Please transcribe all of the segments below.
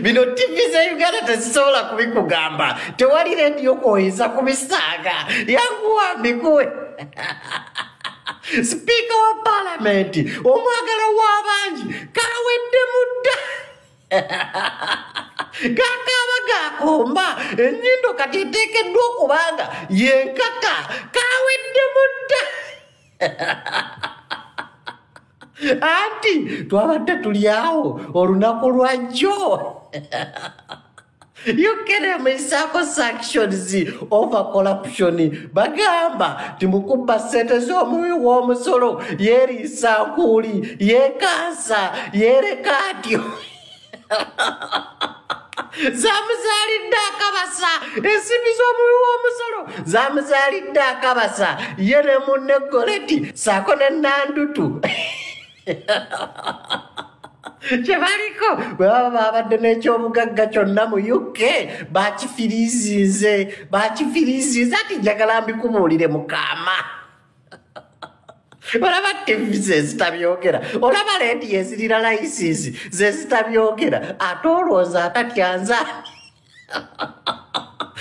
bino tivi za uganda tezisobola kubikugamba. Tewali rediyo kwoyeza kubisaaga. Yanguwa mbikuwe sipiika wa palamenti omwagala w'abangi kawedde mudda gakaaba gakomba ennyindo kati eteekeddwa okubanga yenkaka kawedde mudda anti twabadde tuli awo olunaku lwa jjo yukeremuisaako sanctions over corruption bagamba timukuba sente z'omuwi w'omusolo. Yeeriisa nkuuli yeekansa yeereka atyo zamuzaalidde akabasa ensimbi z'omuwi w'omusolo. Zamuzaalidde akabasa ye ne munne goleti saako ne nandutu kyebaliko bwe baba babadde n'ekyobugagga kyonna mu uk bakifiriizinze bakifiriizinze ati njagala mbikubuulire mukaama olaba tivi zezitabyogera olaba lediyo ezirira layisinsi zezitabyogera ate olowooza atatyanzaani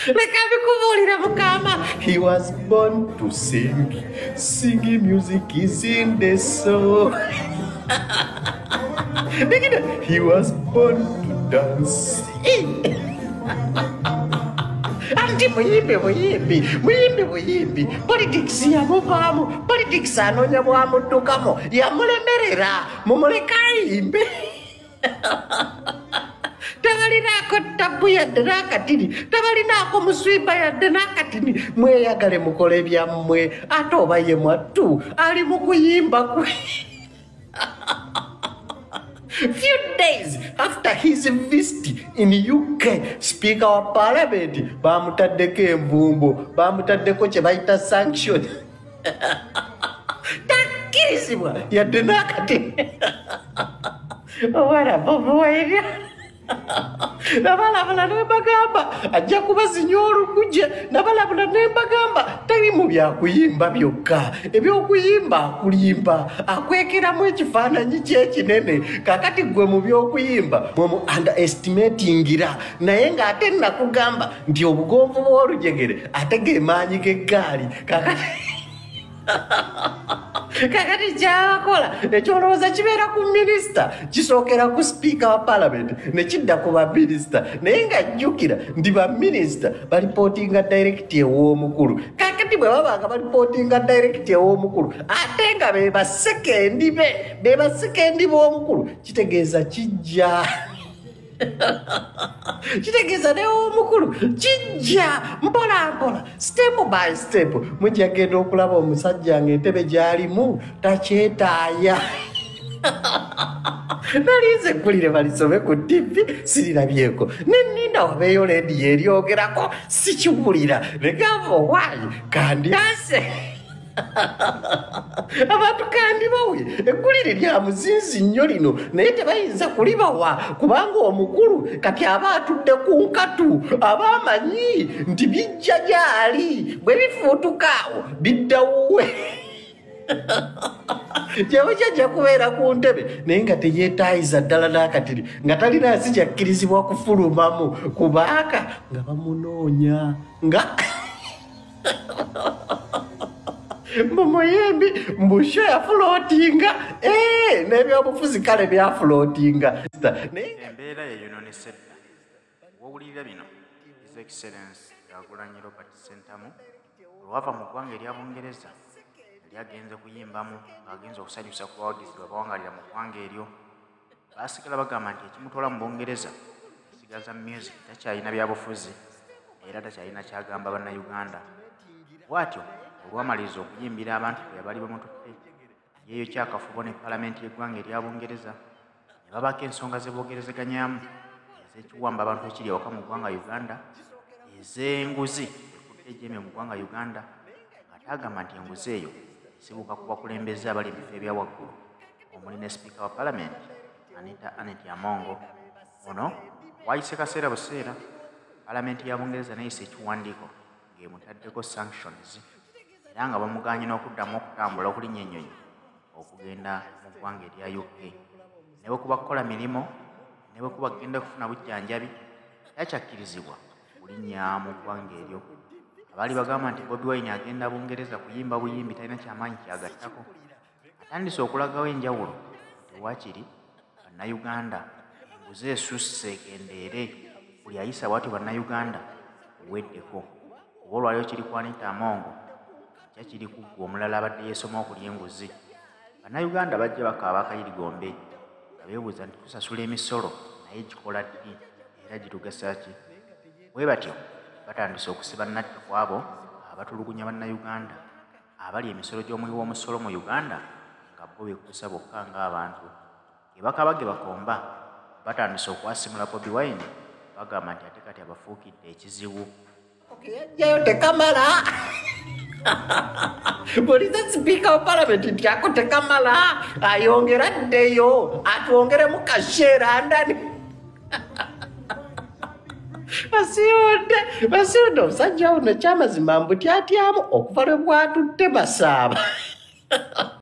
leka mbikubuulire mukama. He was born to sing. Singing music is in the soul he was born to dance. Anti muyimbi buyimbi muyimbi buyimbi politics yamuvaamu politics anoonya bwamuddukamu yamulemerera mumuleka ayimbe tabalinaako tabu yadde n'akatini tabalinaako muswimba yadde n'akatini mweyagale mukole byammwe ate oba ye mwattu ali mu kuyimba kwe few days after his visit in uk speaker wa parliament bamutaddeko envumbo bamutaddeko kye bayita sanction. Takkirizibwa yadde n'akatini owarabobuwairya nabalabula nembagamba ajja kubazinya oluguje nabalabula nembagamba tali mu byakuyimba byokka. Ebyokuyimba akulimba. Akwekeramu ekifaananyi kyekinene kakati gwe mu byokuyimba mwemu underestimatingira. Naye ng'ate nakugamba nti obugonvu bw'olujegere ate gemaanyi g'eggaali. Kakati kakati kyabakola ekyolowooza kibeera ku minisita kisookera ku sipiika wa palamenti ne kidda ku baminisita naye nga jjukira nti baminisita balipootinga dayirekiti ew'omukulu. Kakati bwe babanga balipootinga dayirekiti ew'omukulu ate nga be basekendi be be basekendi b'omukulu kitegeeza kijja. Kitegeeza newomukulu kijja mpolampola step by step. Mujja genda okulaba omusajja nga entebe gy'alimu takyetaaya. Nalinze ggulire balisome ku tivi sirirabyeko. Neninda wabeeyo lediyo eryogerako sikiwulira. Negamba owaayi kandyase abantu kandi bawe eggulire lya muzinzi nnyo lino naye tebayinza kulibawa kubanga omukulu kati aba atudde ku nkatu aba amanyi nti bijja gyali bwe bifuutukaawo biddawuwe kyewe kyajja kubeera ku ntebe naye nga teyeetaayiza ddala n'akatiri nga talina nsi kyakkirizibwa kufulumamu kubaaka nga bamunoonya nga mumuyimbi mbusho yafulootinga n'ebyobufuzi kale byafulootinga embeera yeyonoonese dda wowulirira bino. His excellence yagulanyi robert sentamu olwava mu ggwanga erya bungereza yali agenze kuyimbamu ng'agenza okusanyusa ku bawagizi babawangalira mu ggwanga eryo. Baasigala bagamba nti ekimutwala mu bungereza esigaza music takyalina byabufuzi era takyalina kyagamba bannayuganda. Bw'atyo olwamaliriza okuyimbira abantu be yabali bamututte yeeyo kyakafubo ne palamenti y'eggwanga erya bungereza ne babako ensonga ze boogerezeganyamu ez'ekiwamba abantu ekiri awaka mu ggwanga uganda ez'enguzi ekudde ejemye mu ggwanga uganda. Ng'ate agamba nti enguzi eyo esibuka ku bakulembeze abali ebifo ebya waggulu. Omuli ne sipiika wa palamenti anita anet amongo. Ono wayise kaseera buseera palamenti ya bungereza neyisa ekiwandiiko ng'emutaddeko sanctions era nga bamuganye n'okuddamu okutambula okulinnya ennyonyi okugenda mu ggwanga erya uk ne bwe kuba kukola mirimu ne bwe kuba kgenda kufuna bujjanjabi takyakkirizibwa kulinnya mu ggwanga eryo. Abaali bagamba nti bobi wine agenda bungereza kuyimba buyimbi talina kyamaanyi kyagattako. Atandise okulagawo enjawulo tewakiri bannayuganda enguzi esusse ekendeere buli ayisa bwatyo bannayuganda oweddeko oba olwaliro kiri kwanita amongo kya kiri ku ggwe omulala abadde yeesoma okulya enguzi. Bannayuganda bajja bakaaba akayirigombe nga beebuuza nti tusasula emisolo naye gikola ddi? Era gitugasa ki bwe batyo batandise okusiba natti ku abo abatulugunya bannayuganda. Abali emisolo gy'omuwi w'omusolo mu uganda nga bo bekusa bokka ng'abantu. Ge bakaba ge bakomba batandise okwasimula bobi wine bagamba nti ate kati abafuukidde ekizibu. Yajjayo tekamala buliza sipiika wa palamenti nti ako tekamala. Ayongera ddeyo atwongeremu kasheera ndani basiunde basiunde omusajja uno ekyamazima mbutyatyamu okuva lwe bwatudde basaaba